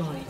Destroyed.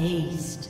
Haste.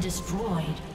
Destroyed.